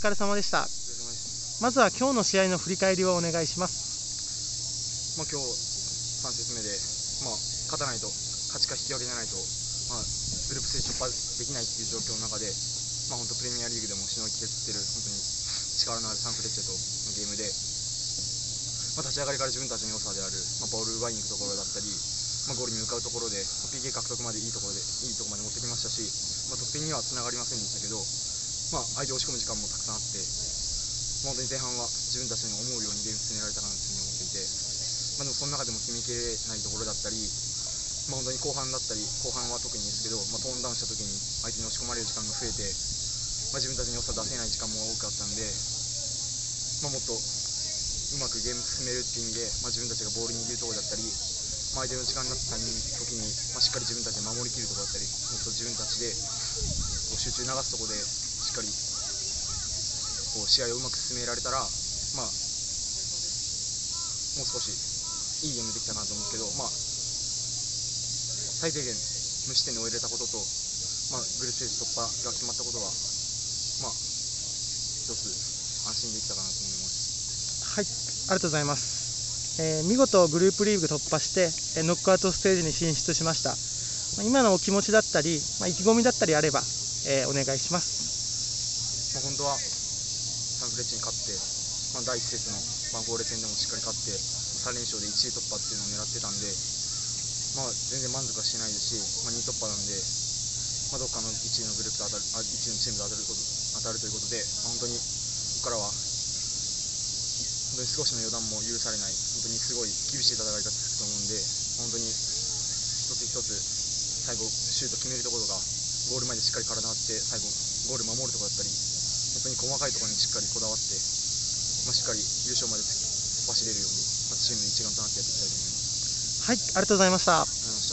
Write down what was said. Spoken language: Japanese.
疲れ様でした。まずは今日の試合の振り返りをお願いします。まあ、今日3節目で、まあ、勝たないと、勝ちか引き分けじゃないと、まあ、グループステージ突破できないっていう状況の中で、まあ、本当プレミアリーグでもしのぎ削ってる、本当に力のあるサンフレッチェとのゲームで、ま、立ち上がりから自分たちの良さである、ま、ボール奪いに行くところだったり、ま、ゴールに向かうところで、PK 獲得までいいところで、いいところまで持ってきましたし、ま、得点にはつながりませんでしたけど、まあ、相手を押し込む時間もたくさんあって、本当に前半は自分たちの思うようにゲーム進められたかなというふうに思っていて、まあ、でもその中でも決めきれないところだったり、まあ、本当に後半だったり、後半は特にですけど、まあ、トーンダウンした時に相手に押し込まれる時間が増えて、まあ、自分たちの良さ出せない時間も多くあったんで、まあ、もっとうまくゲーム進めるっていう意味で、まあ、自分たちがボールに握るところだったり、まあ、相手の時間になった時に、まあ、しっかり自分たちで守りきるところだったり、もっと自分たちでこう集中流すところでしっかりこう試合をうまく進められたら、まあ、もう少しいいゲームできたかなと思うんですけど、まあ、最低限無失点で終えれたことと、まあ、グループステージ突破が決まったことが、まあ、一つ安心できたかなと思います。はい、ありがとうございます。えー見事グループリーグ突破して、えーノックアウトステージに進出しました。まあ今のお気持ちだったり、まあ、意気込みだったりあれば、えーお願いします。まあ、本当はサンフレッチェに勝って、まあ、第1節のバンフォーレ戦でもしっかり勝って3連勝で1位突破っていうのを狙ってたんで、まあ、全然満足はしてないですし、まあ、2位突破なんで、まあ、どっかの1位のグループと当たるあ1位のチームと当たること当たるということで、まあ、本当にここからは本当に少しの予断も許されない本当にすごい厳しい戦いが続くと思うんで本当に一つ一つ最後シュート決めるところがゴール前でしっかり体張って最後ゴール守るところだったり本当に細かいところにしっかりこだわって、まあ、しっかり優勝まで突っ走れるようにまずチームの一丸となってやっていきたいと思います。はい、ありがとうございました。うん